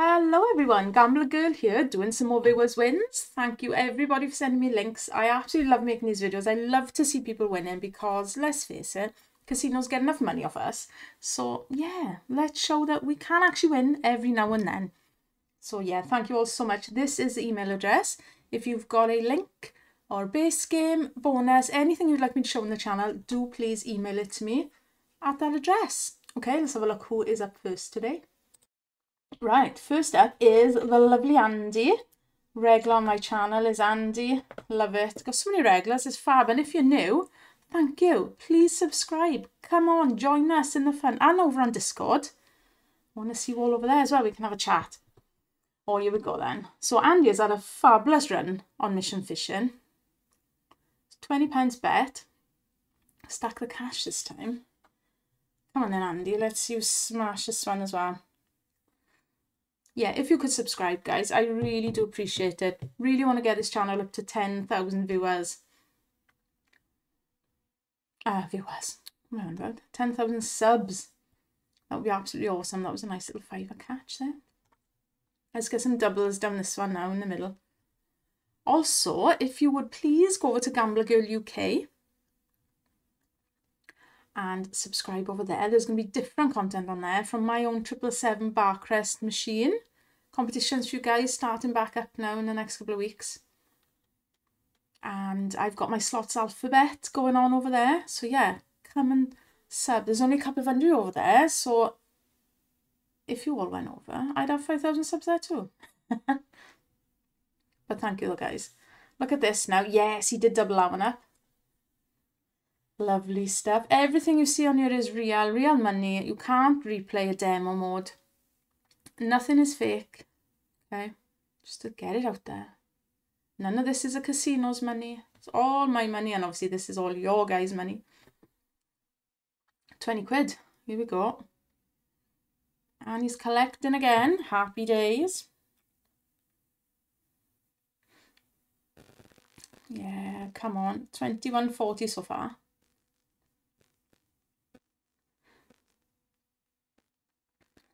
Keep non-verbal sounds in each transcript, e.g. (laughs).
Hello everyone, Gambler Girl here doing some more viewers wins. Thank you everybody for sending me links. I absolutely love making these videos. I love to see people winning because let's face it, casinos get enough money off us. So yeah, let's show that we can actually win every now and then. So yeah, thank you all so much. This is the email address. If you've got a link or base game, bonus, anything you'd like me to show on the channel, do please email it to me at that address. Okay, let's have a look who is up first today. Right, first up is the lovely Andy. Regular on my channel is Andy. Love it. Got so many regulars, it's fab. And if you're new, thank you. Please subscribe. Come on, join us in the fun. And over on Discord. Want to see you all over there as well. We can have a chat. Oh, here we go then. So Andy has had a fabulous run on Mission Fishing. £20 bet. Stack the cash this time. Come on then, Andy. Let's you smash this one as well yeah, if you could subscribe, guys, I really do appreciate it. Really want to get this channel up to 10,000 viewers. Ah, uh, viewers. Remember, 10,000 subs. That would be absolutely awesome. That was a nice little fiver catch there. Let's get some doubles down this one now in the middle. Also, if you would please go over to Gambler Girl UK and subscribe over there. There's going to be different content on there from my own 777 Barcrest machine competitions for you guys starting back up now in the next couple of weeks. And I've got my slots alphabet going on over there. So yeah, come and sub. There's only a couple of hundred over there. So if you all went over, I'd have 5,000 subs there too. (laughs) but thank you guys. Look at this now. Yes, he did double that one up. Lovely stuff. Everything you see on here is real, real money. You can't replay a demo mode. Nothing is fake. Okay, just to get it out there. None of this is a casino's money. It's all my money, and obviously this is all your guys' money. 20 quid. Here we go. And he's collecting again. Happy days. Yeah, come on. 21.40 so far.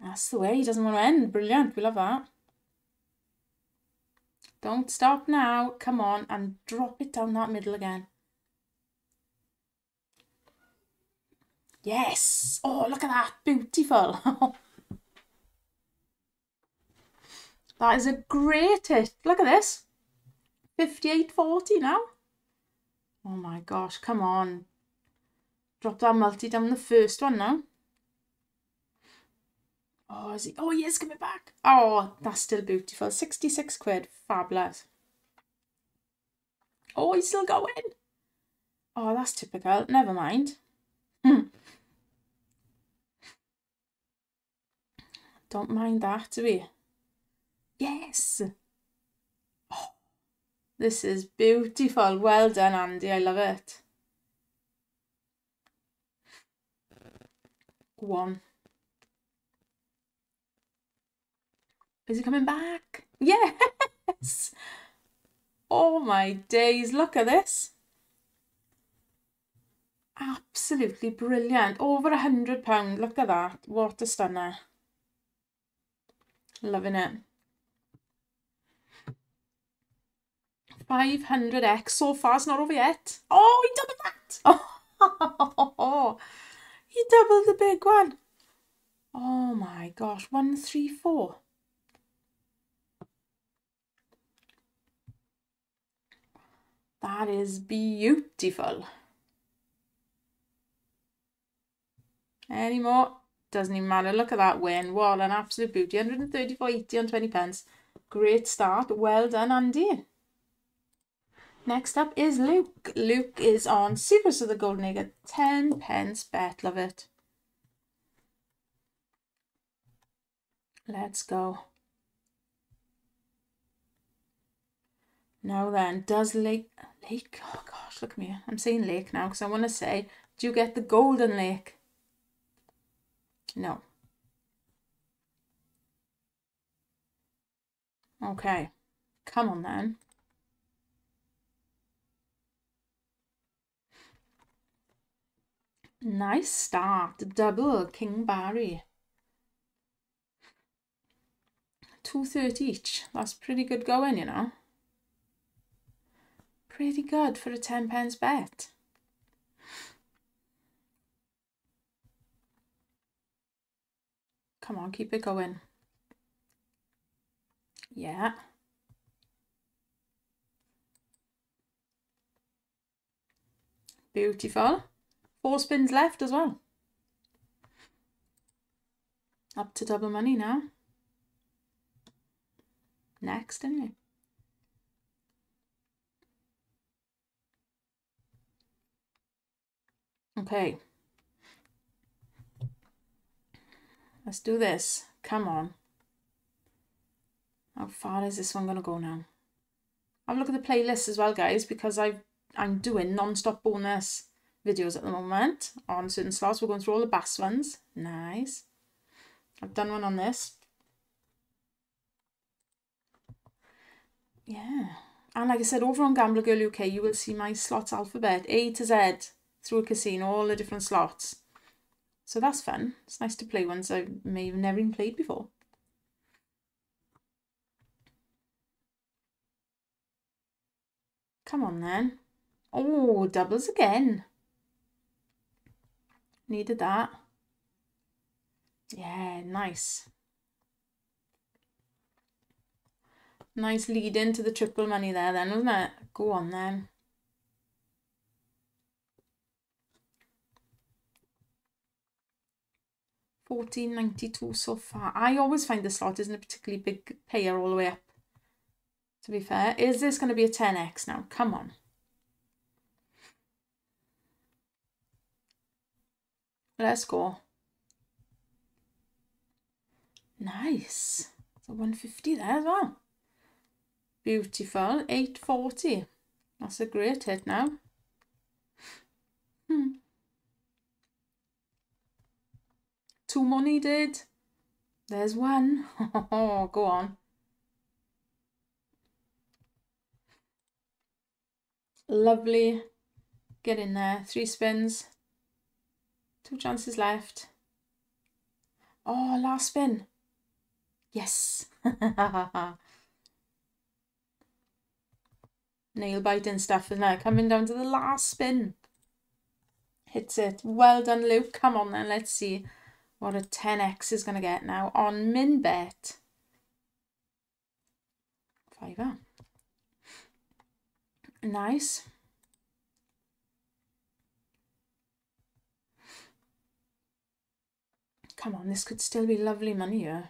That's the way. He doesn't want to end. Brilliant. We love that. Don't stop now. Come on and drop it down that middle again. Yes. Oh, look at that. Beautiful. (laughs) that is a great hit. Look at this. 58.40 now. Oh my gosh, come on. Drop that multi down the first one now. Oh, is he? Oh, he is coming back. Oh, that's still beautiful. 66 quid. Fabulous. Oh, he's still going. Oh, that's typical. Never mind. Hmm. (laughs) Don't mind that, do we? Yes. Oh, this is beautiful. Well done, Andy. I love it. One. Is he coming back? (laughs) Yes! Oh my days, look at this. Absolutely brilliant. Over a hundred pound. Look at that. What a stunner. Loving it. 500x so far. It's not over yet. Oh, he doubled that. Oh, (laughs) he doubled the big one. Oh my gosh. One, three, four. That is beautiful. Any more? Doesn't even matter. Look at that win. What an absolute beauty. 134.80 on 20 pence. Great start. Well done, Andy. Next up is Luke. Luke is on Secrets of the Golden Lake at 10 pence bet. Love it. Let's go. Now then, does Lake, Lake, oh gosh, look at me. I'm saying lake now because I want to say, do you get the golden lake? No. Okay, come on then. Nice start, double King Barry. 230 each. That's pretty good going, you know. Pretty good for a £10 bet. Come on, keep it going. Yeah. Beautiful. Four spins left as well. Up to double money now. Next, anyway. Okay. Let's do this. Come on. How far is this one going to go now? Have a look at the playlist as well, guys, because I've, I'm doing non-stop bonus videos at the moment on certain slots. We're going through all the bass ones. Nice. I've done one on this. Yeah. And like I said, over on Gambler Girl UK, you will see my slots alphabet, A to Z, through a casino, all the different slots. So that's fun. It's nice to play ones I may have never even played before. Come on then. Oh, doubles again. Needed that. Yeah, nice. Nice lead into the triple money there then, wasn't it? Go on then. Fourteen ninety two so far. I always find the slot isn't a particularly big payer all the way up. To be fair, is this going to be a 10x now? Come on. Let's go. Nice. So 150 there as well. Beautiful. 840. That's a great hit now. Two more needed. There's one. Oh, (laughs) go on. Lovely. Get in there. Three spins. Two chances left. Oh, last spin. Yes. (laughs) Nail biting stuff, isn't? Coming down to the last spin. Hits it. Well done, Luke. Come on then. Let's see what a 10x is going to get now on min bet. Fiver. Nice. Come on, this could still be lovely money here.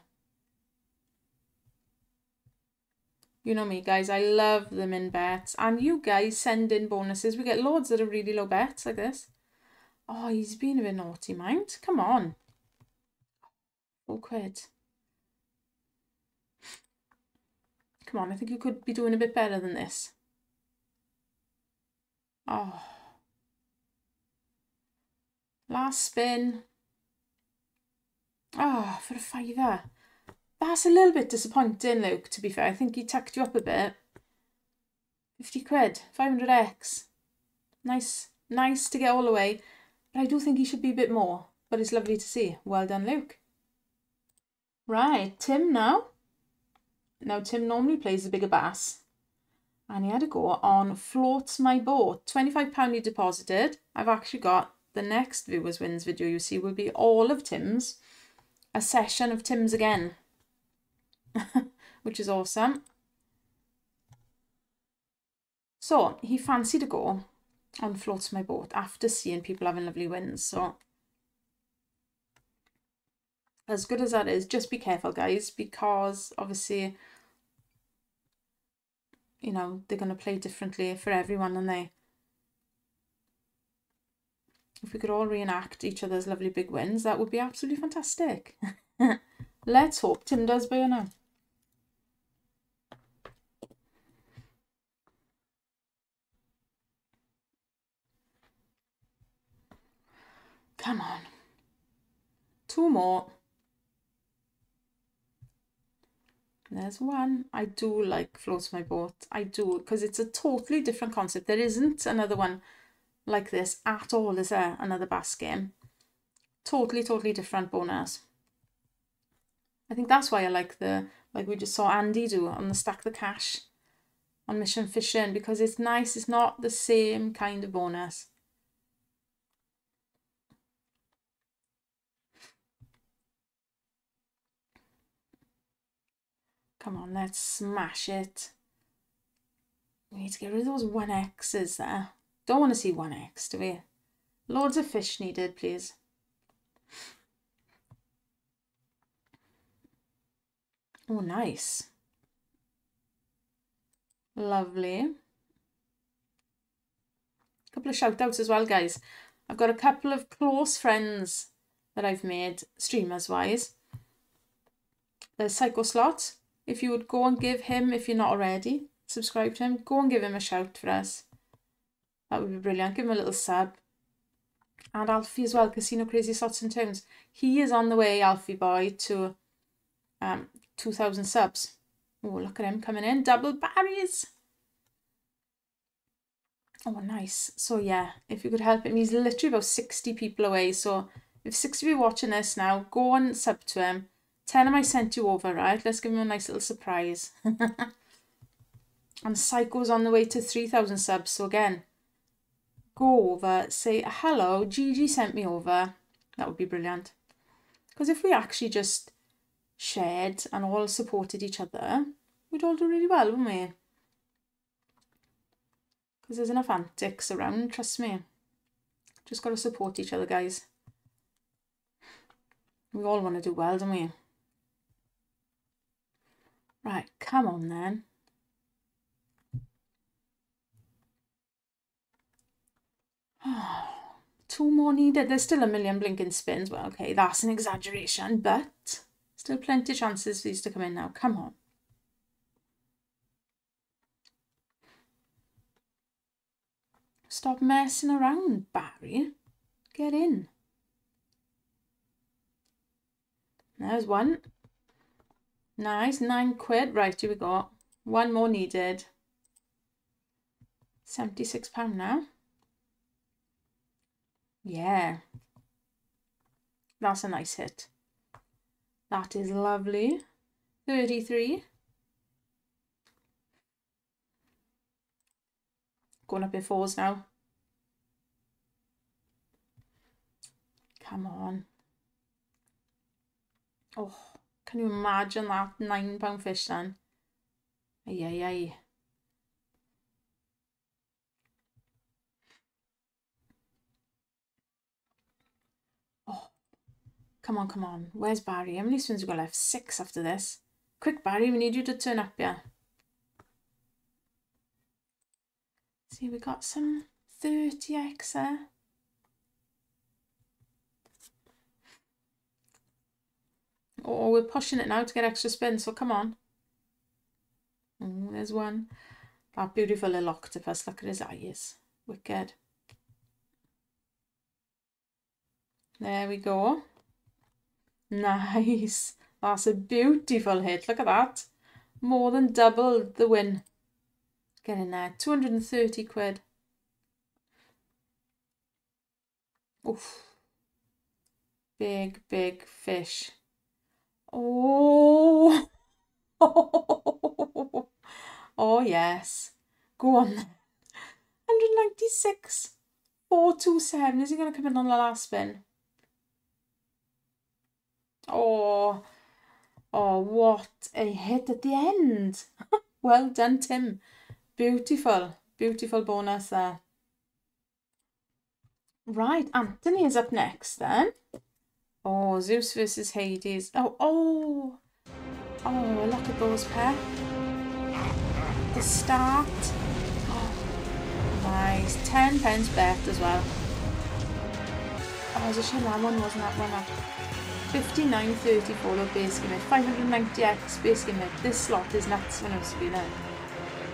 You know me, guys. I love them in bets. And you guys send in bonuses. We get loads that are really low bets like this. Oh, he's been a bit naughty, mind. Come on. Oh, Four quid. Come on, I think you could be doing a bit better than this. Oh. Last spin. Oh, for a fiver. That's a little bit disappointing, Luke, to be fair. I think he tucked you up a bit. 50 quid, 500x. Nice, nice to get all the way. But I do think he should be a bit more. But it's lovely to see. Well done, Luke. Right, Tim now. Now, Tim normally plays the bigger bass. And he had a go on Floats My Boat. £25 he deposited. I've actually got the next Viewers Wins video you see will be all of Tim's a session of Tim's again, (laughs) which is awesome. So he fancied a go on Floats My Boat after seeing people having lovely wins. So as good as that is, just be careful, guys, because obviously, you know, they're going to play differently for everyone, and they if we could all reenact each other's lovely big wins, that would be absolutely fantastic. (laughs) Let's hope Tim does by now. Come on. Two more. There's one. I do like Floats My Boat. I do, because it's a totally different concept. There isn't another one like this at all, is there? Another bass game. Totally, totally different bonus. I think that's why I like the like we just saw Andy do on the Stack the Cash on Mission Fishing because it's nice. It's not the same kind of bonus. Come on, let's smash it. We need to get rid of those 1Xs there. Don't want to see 1X, do we? Loads of fish needed, please. Oh, nice. Lovely. A couple of shout outs as well, guys. I've got a couple of close friends that I've made streamers wise. There's Psycho Slot. If you would go and give him, if you're not already, subscribe to him, go and give him a shout for us. That would be brilliant. Give him a little sub. And Alfie as well, Casino Crazy Slots and Tunes. He is on the way, Alfie boy, to um, 2,000 subs. Oh, look at him coming in. Double barriers. Oh, nice. So, yeah, if you could help him, he's literally about 60 people away. So, if 60 of you watching this now, go and sub to him. Tell him I sent you over, right? Let's give him a nice little surprise. (laughs) and Psycho's on the way to 3,000 subs. So, again, go over, say, hello, Gigi sent me over. That would be brilliant. Because if we actually just shared and all supported each other, we'd all do really well, wouldn't we? Because there's enough antics around, trust me. Just got to support each other, guys. We all want to do well, don't we? Right, come on then. (sighs) Two more needed. There's still a million blinking spins. Well, okay, that's an exaggeration, but Still plenty of chances for these to come in now. Come on. Stop messing around, Barry. Get in. There's one. Nice, nine quid. Right, here we go. One more needed. £76 now. Yeah. That's a nice hit. That is lovely. 33. Going up in fours now. Come on. Oh, can you imagine that nine pound fish then? Ay, ay, ay. Oh, come on, come on. Where's Barry? How many spins we got left? Six after this. Quick, Barry, we need you to turn up here. See, we got some 30x there. Oh, we're pushing it now to get extra spins, so come on. Oh, there's one. That beautiful little octopus. Look at his eyes. Wicked. There we go. Nice. That's a beautiful hit. Look at that. More than double the win. Get in there. 230 quid. Oof. Big, big fish. Oh. (laughs) oh, yes. Go on 196. 427. Is he going to come in on the last spin? Oh, oh, what a hit at the end. (laughs) well done, Tim. Beautiful, beautiful bonus there. Right, Anthony is up next then. Oh, Zeus versus Hades. Oh, oh, oh, look at those pair. The start. Oh, nice. 10 pence bet as well. Oh, was a shame that one wasn't that one up. 59.34 of base limit, 590x base limit. This slot is nuts when I'm spinning.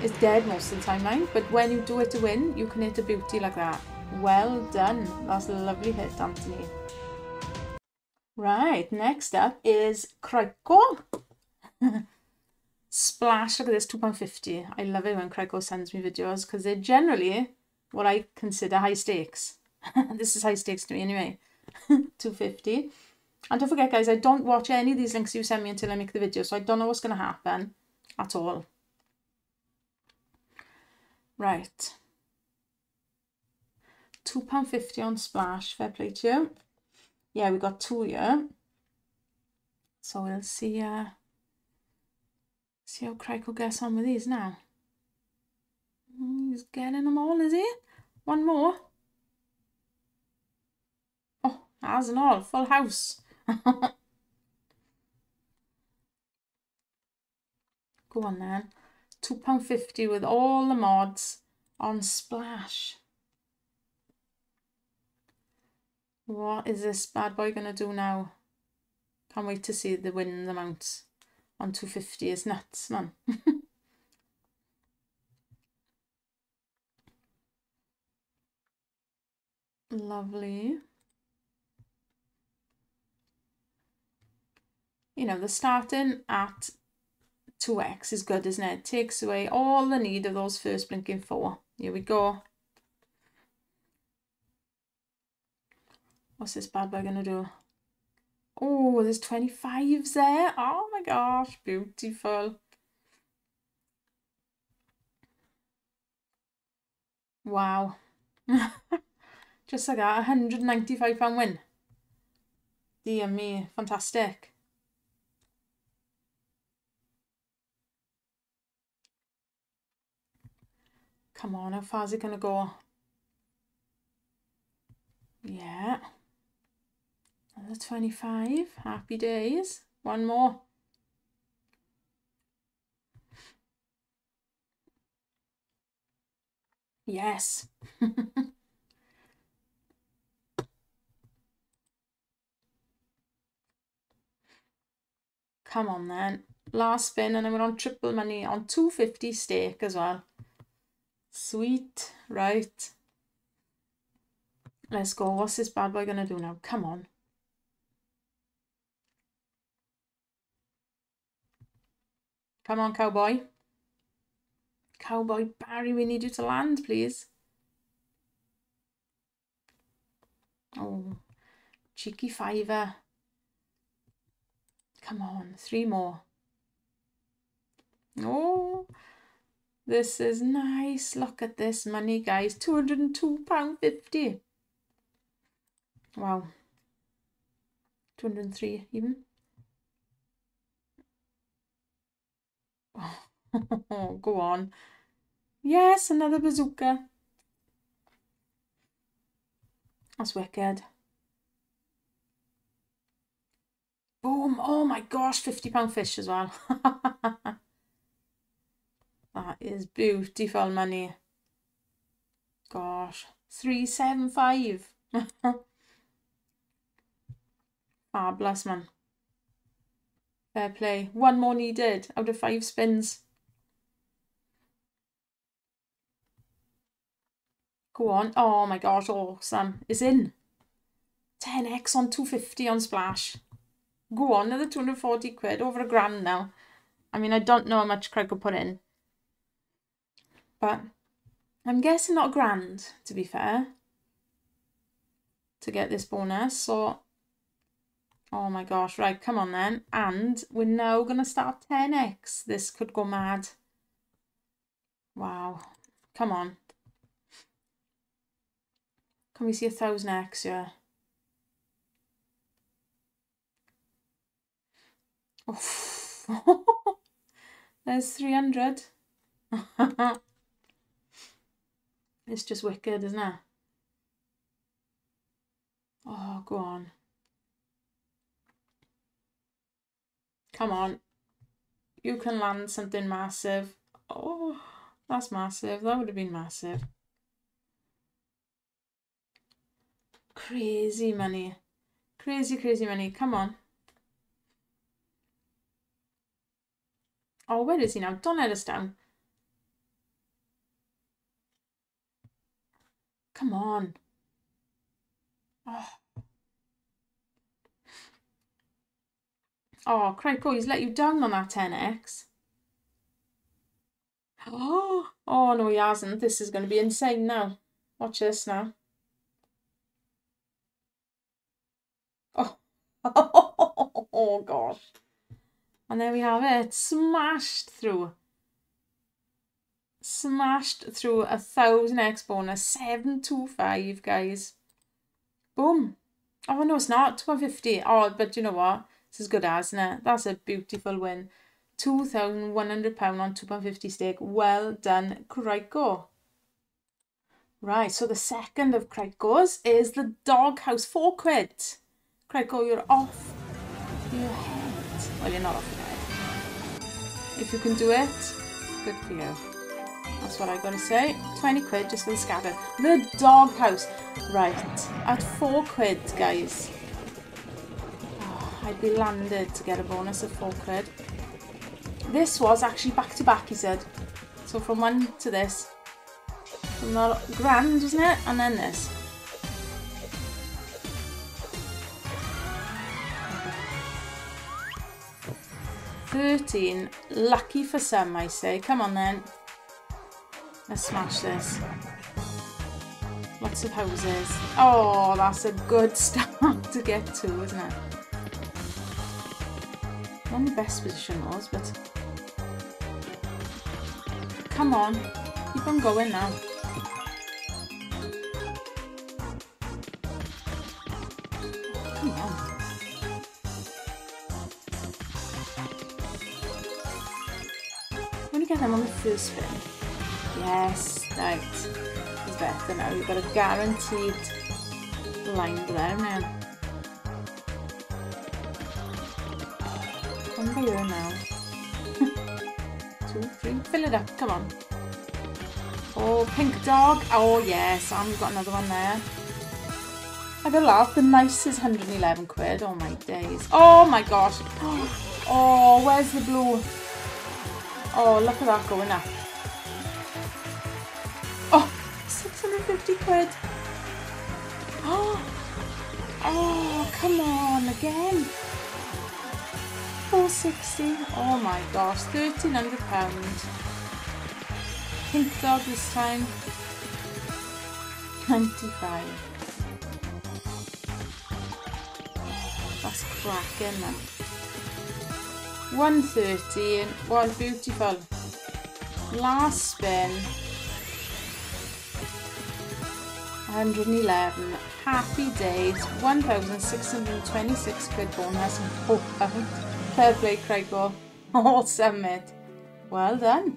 It's dead most of the time, mind, but when you do it to win, you can hit a beauty like that. Well done. That's a lovely hit, Anthony. Right, next up is Kryko. Splash, look at this, £2.50. I love it when Kryko sends me videos because they're generally what I consider high stakes. (laughs) this is high stakes to me anyway. (laughs) 250 And don't forget, guys, I don't watch any of these links you send me until I make the video, so I don't know what's going to happen at all. Right. £2.50 on Splash, fair play to you. Yeah, we got two here. So we'll see, uh, see how Craig will get on with these now. He's getting them all, is he? One more. Oh, has and all, full house. (laughs) Go on then. £2.50 with all the mods on Splash. What is this bad boy going to do now? Can't wait to see the win amount on 250 is nuts, man. (laughs) Lovely. You know, the starting at 2x is good, isn't it? it? Takes away all the need of those first blinking four. Here we go. What's this bad boy going to do? Oh, there's 25s there. Oh my gosh, beautiful. Wow. (laughs) Just like that, £195 win. Dear me, fantastic. Come on, how far is it going to go? Yeah. Another 25. Happy days. One more. Yes. (laughs) Come on then. Last spin and then we're on triple money on 250 stake as well. Sweet. Right. Let's go. What's this bad boy going to do now? Come on. Come on, cowboy. Cowboy Barry, we need you to land, please. Oh, cheeky fiver. Come on, three more. Oh, this is nice. Look at this money, guys. £202.50. Wow. 203 even. (laughs) go on. Yes, another bazooka. That's wicked. Boom. Oh my gosh, £50 fish as well. (laughs) that is beautiful money. Gosh. 375. (laughs) Fabulous, man. Fair play. One more needed out of five spins. Go on. Oh my gosh, oh, awesome. It's in. 10x on 250 on Splash. Go on, another 240 quid, over a grand now. I mean, I don't know how much Craig will put in. But I'm guessing not a grand, to be fair, to get this bonus. So Oh my gosh, right, come on then. And we're now going to start 10x. This could go mad. Wow. Come on. Can we see a 1000x? Yeah. Oh. (laughs) There's 300. (laughs) it's just wicked, isn't it? Oh, go on. Come on. You can land something massive. Oh, that's massive. That would have been massive. Crazy money. Crazy, crazy money. Come on. Oh, where is he now? Don't let us down. Come on. Oh. Oh, Craig, he's let you down on that 10x. Oh, (gasps) oh no, he hasn't. This is going to be insane now. Watch this now. (laughs) Oh, Oh, gosh. And there we have it. Smashed through. Smashed through a thousand X bonus. 725, guys. Boom. Oh, no, it's not. 150. Oh, but you know what? It's as good as, isn't it? That's a beautiful win. £2,100 on 250 stake. Well done, Kryko. Right, so the second of Krykos is the doghouse. Four quid. Kryko, you're off your head. Well, you're not off your head. If you can do it, good for you. That's what I gotta say. 20 quid just for the scatter. The doghouse. Right, at four quid, guys. I'd be landed to get a bonus of four quid. This was actually back to back, he said. So from one to this. From the grand, wasn't it? And then this. Thirteen. Lucky for some, I say. Come on then. Let's smash this. Lots of houses. Oh, that's a good (laughs) start to get to, isn't it? Not the best position was, but come on. Keep on going now. Come on. Get them on the first spin. Yes, right. It's better now. You've got a guaranteed line there now. Now. (laughs) Two, three. Fill it up. Come on. Oh, pink dog. Oh, yes. We've got another one there. I got a laugh. The nice is 111 quid. Oh, my days. Oh, my gosh. (gasps) Oh, where's the blue? Oh, look at that going up. Oh, 650 quid. Oh, (gasps) oh, come on again. 460. Oh my gosh, 1300 pounds. Pink dog this time. 95. That's cracking man. 130 what beautiful. Last spin. 111. Happy days. 1,626 quid bonus. Oh, fair play, Craigo. (laughs) Awesome, mate. Well done.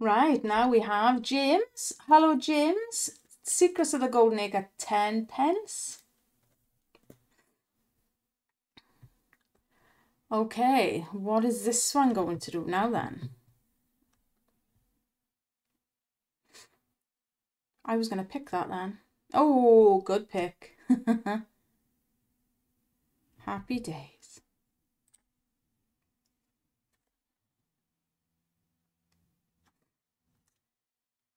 Right, now we have James. Hello, James. Secrets of the Golden Lake at 10 pence. Okay, what is this one going to do now then? I was going to pick that then. Oh, good pick. (laughs) Happy days.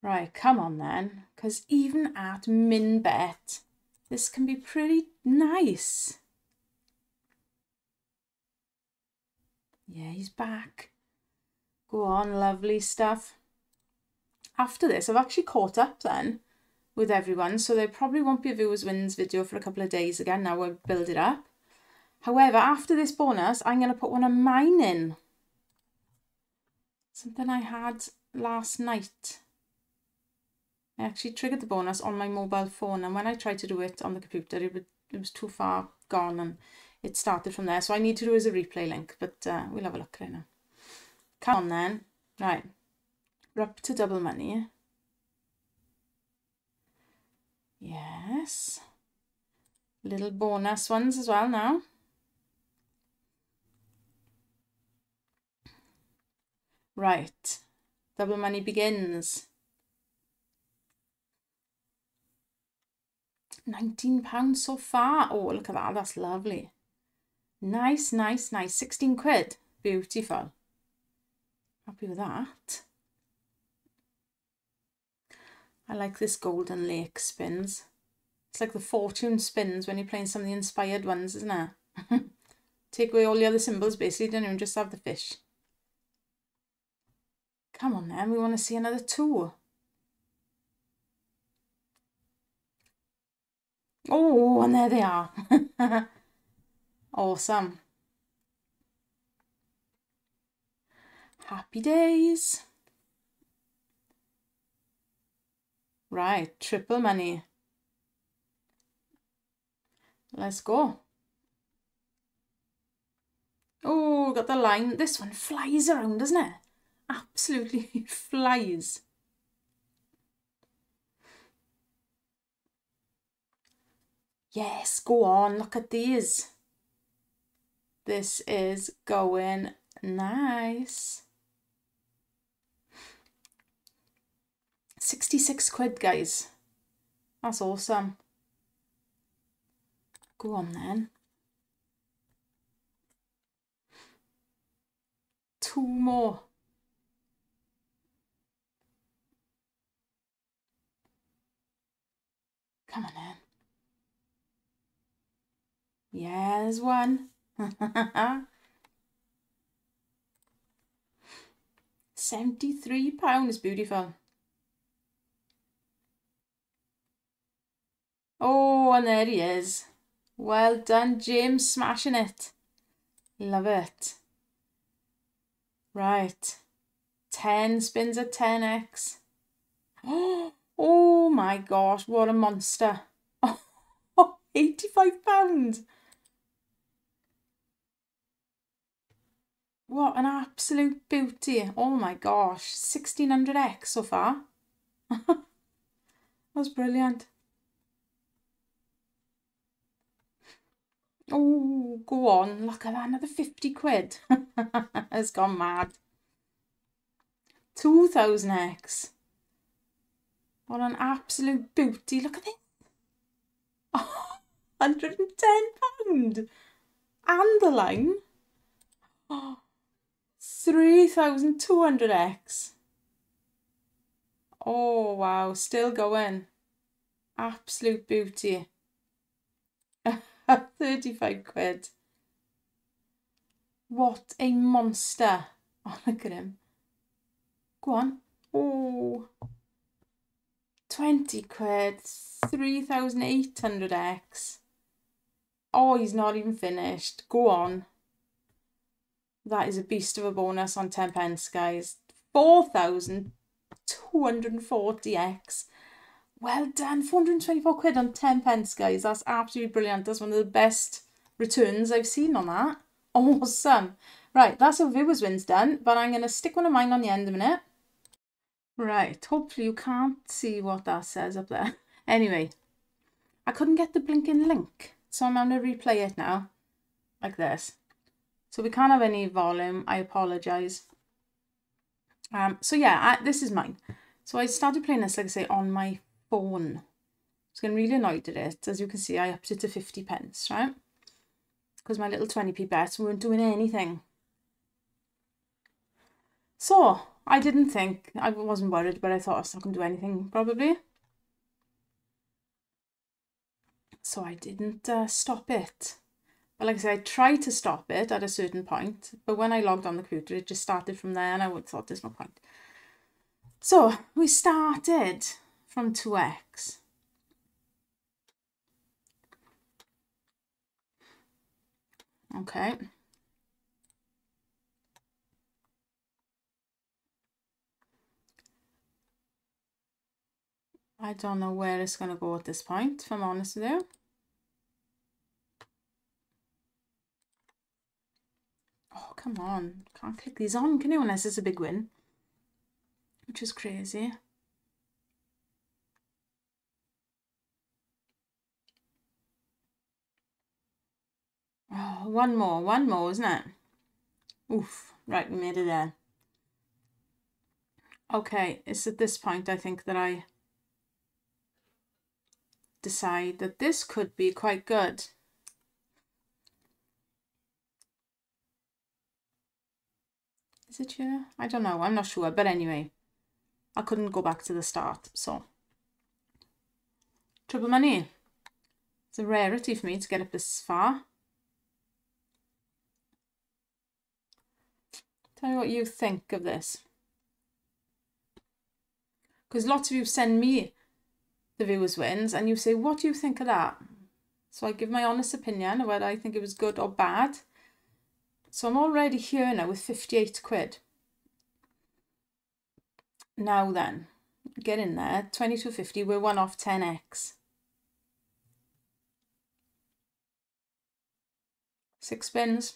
Right, come on then, because even at min bet, this can be pretty nice. Yeah, he's back. Go on, lovely stuff. After this, I've actually caught up then with everyone, so there probably won't be a viewers wins video for a couple of days again. Now we'll build it up. However, after this bonus, I'm going to put one of mine in. Something I had last night. I actually triggered the bonus on my mobile phone and when I tried to do it on the computer, it, was too far gone and it started from there. So I need to do as a replay link, but uh, we'll have a look right now. Come on then. Right. We're up to double money. Yes. Little bonus ones as well now. Right. Double money begins. £19 so far. Oh, look at that. That's lovely. Nice, nice, nice. 16 quid. Beautiful. Happy with that. I like this Golden Lake spins. It's like the fortune spins when you're playing some of the inspired ones, isn't it? (laughs) Take away all the other symbols, basically, don't even just have the fish. Come on then, we want to see another two. Oh, and there they are. Awesome. Happy days. Right, triple money. Let's go. Oh, got the line. This one flies around, doesn't it? Absolutely (laughs) flies. Yes, go on, look at these. This is going nice. 66 quid, guys. That's awesome. Go on then. Two more. Come on in. Yeah, there's one. (laughs) Seventy-three pounds, beautiful. Oh, and there he is. Well done, James, smashing it. Love it. Right. 10 spins at 10x. (gasps) Oh my gosh, what a monster. (laughs) Oh, 85 pounds. What an absolute beauty. Oh my gosh, 1600x so far. (laughs) that was brilliant. Oh, go on. Look at that. Another 50 quid. (laughs) it's gone mad. 2000x. What an absolute beauty. Look at this. (laughs) Oh, 110 pound. And the line. (gasps) Oh, 3200x. Oh, wow. Still going. Absolute beauty. (laughs) 35 quid. What a monster. (laughs) Oh, look at him. Go on. Oh. 20 quid. 3,800x. Oh, he's not even finished. Go on. That is a beast of a bonus on 10 pence, guys. 4,240x. Well done, 424 quid on 10 pence, guys. That's absolutely brilliant. That's one of the best returns I've seen on that. (laughs) Awesome. Right, that's how viewers wins done, but I'm going to stick one of mine on the end a minute. Right, hopefully you can't see what that says up there. (laughs) Anyway, I couldn't get the blinking link, so I'm going to replay it now, like this. So we can't have any volume, I apologise. Um, so yeah, I, this is mine. So I started playing this, like I say, on my phone. I was getting really annoyed at it. As you can see, I upped it to 50 pence, right? Because my little 20p bets weren't doing anything. So, I didn't think, I wasn't worried, but I thought I was not going to do anything, probably. So I didn't uh, stop it. But like I said, I tried to stop it at a certain point, but when I logged on the computer, it just started from there, and I thought there's no point. So we started from 2x. Okay. I don't know where it's going to go at this point, if I'm honest with you. Oh, come on. Can't click these on, can you? Unless it's a big win. Which is crazy. Oh, one more, one more, isn't it? Oof, right, we made it there. Okay, it's at this point I think that I decide that this could be quite good. Is it? I don't know, I'm not sure, but anyway, I couldn't go back to the start, so. Triple money. It's a rarity for me to get up this far. Tell me what you think of this. Because lots of you send me the viewers wins and you say, what do you think of that? So I give my honest opinion of whether I think it was good or bad. So I'm already here now with 58 quid. Now then, get in there, 22.50, we're one off 10x. Six spins.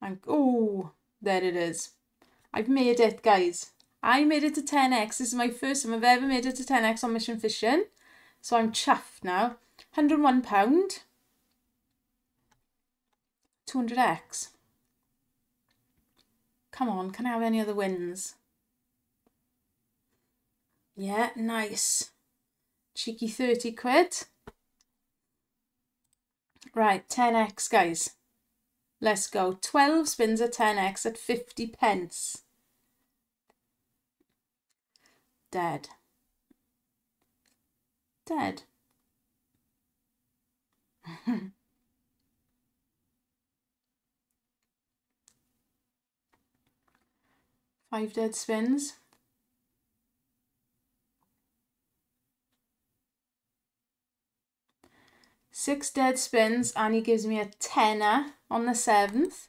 And, oh, there it is. I've made it, guys. I made it to 10x. This is my first time I've ever made it to 10x on Mission Fishing. So I'm chuffed now. £101. 200x. Come on, can I have any other wins? Yeah, nice. Cheeky 30 quid. Right, 10x, guys. Let's go. 12 spins at 10x at 50 pence. Dead. Dead. (laughs) Five dead spins. Six dead spins and he gives me a tenner on the seventh.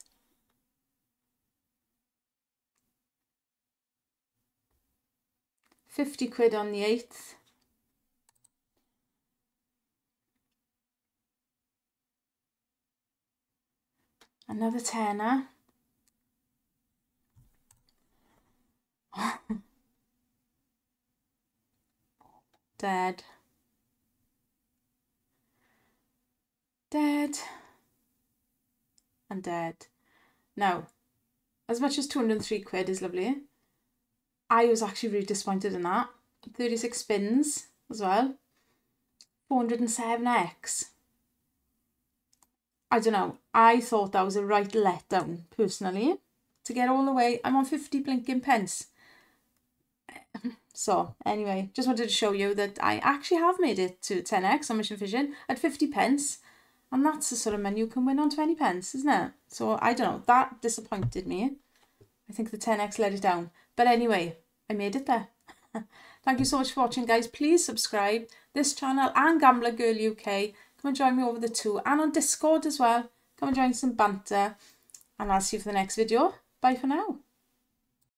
Fifty quid on the eighth. Another tenner. (laughs) Dead. Dead. And dead. Now, as much as 203 quid is lovely, I was actually really disappointed in that. 36 spins as well. 407x. I don't know. I thought that was a right letdown, personally. To get all the way, I'm on 50 blinking pence. So, anyway, just wanted to show you that I actually have made it to 10x on Mission Vision at 50 pence. And that's the sort of money you can win on 20 pence, isn't it? So, I don't know. That disappointed me. I think the 10x let it down. But anyway, I made it there. (laughs) Thank you so much for watching, guys. Please subscribe this channel and Gambler Girl UK. Come and join me over the two. And on Discord as well. Come and join some banter. And I'll see you for the next video. Bye for now.